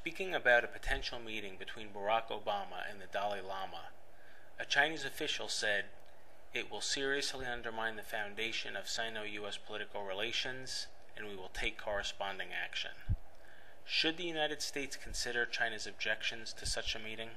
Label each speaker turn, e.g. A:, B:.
A: Speaking about a potential meeting between Barack Obama and the Dalai Lama, a Chinese official said, It will seriously undermine the foundation of Sino US political relations, and we will take corresponding action. Should the United States consider China's objections to such a meeting?